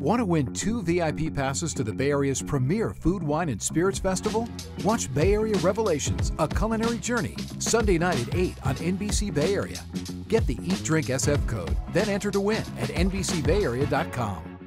Want to win two VIP passes to the Bay Area's premier food, wine, and spirits festival? Watch Bay Area Revelations, a culinary journey, Sunday night at 8 on NBC Bay Area. Get the Eat Drink SF code, then enter to win at NBCBayArea.com.